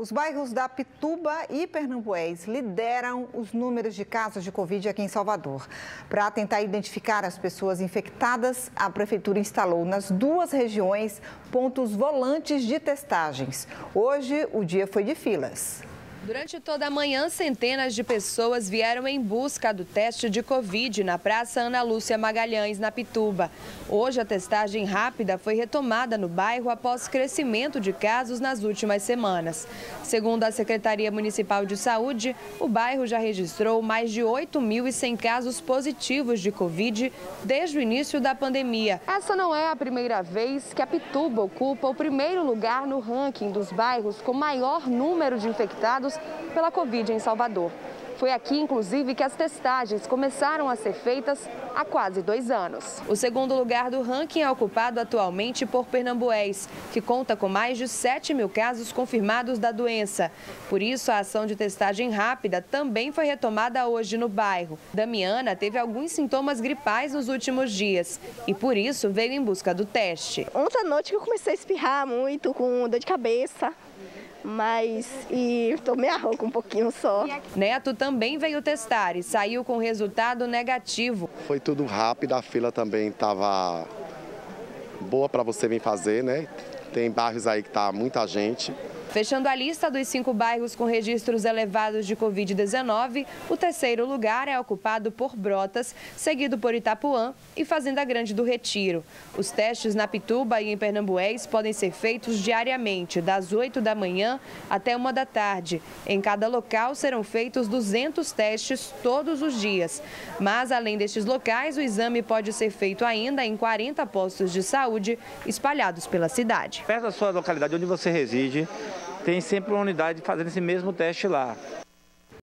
Os bairros da Pituba e Pernambués lideram os números de casos de Covid aqui em Salvador. Para tentar identificar as pessoas infectadas, a Prefeitura instalou nas duas regiões pontos volantes de testagens. Hoje, o dia foi de filas. Durante toda a manhã, centenas de pessoas vieram em busca do teste de Covid na Praça Ana Lúcia Magalhães, na Pituba. Hoje, a testagem rápida foi retomada no bairro após crescimento de casos nas últimas semanas. Segundo a Secretaria Municipal de Saúde, o bairro já registrou mais de 8.100 casos positivos de Covid desde o início da pandemia. Essa não é a primeira vez que a Pituba ocupa o primeiro lugar no ranking dos bairros com maior número de infectados pela Covid em Salvador. Foi aqui, inclusive, que as testagens começaram a ser feitas há quase dois anos. O segundo lugar do ranking é ocupado atualmente por Pernambués, que conta com mais de 7 mil casos confirmados da doença. Por isso, a ação de testagem rápida também foi retomada hoje no bairro. Damiana teve alguns sintomas gripais nos últimos dias e, por isso, veio em busca do teste. Ontem à noite eu comecei a espirrar muito, com dor de cabeça mas e tomei a roupa um pouquinho só. Neto também veio testar e saiu com resultado negativo. Foi tudo rápido, a fila também estava boa para você vir fazer, né? Tem bairros aí que tá muita gente. Fechando a lista dos cinco bairros com registros elevados de Covid-19, o terceiro lugar é ocupado por Brotas, seguido por Itapuã e Fazenda Grande do Retiro. Os testes na Pituba e em Pernambués podem ser feitos diariamente, das 8 da manhã até 1 da tarde. Em cada local serão feitos 200 testes todos os dias. Mas, além destes locais, o exame pode ser feito ainda em 40 postos de saúde espalhados pela cidade. Perto da sua localidade onde você reside, tem sempre uma unidade fazendo esse mesmo teste lá.